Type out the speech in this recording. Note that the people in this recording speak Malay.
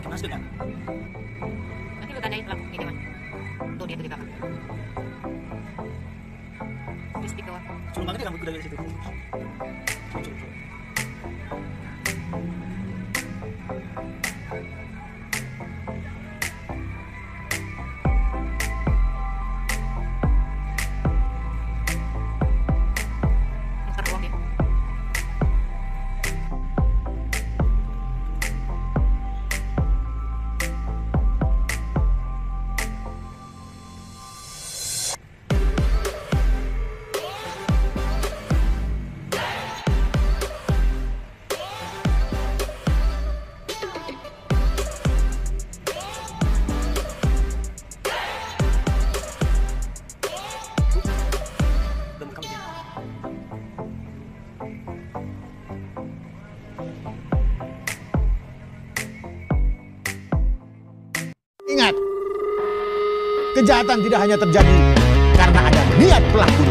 untuk nasdem kan Nanti lu tandain pelaku ini mah. Tuh dia tuh di belakang. Di speak doang. suruh banget ya rambut gue dari situ kejahatan tidak hanya terjadi karena ada niat pelakunya,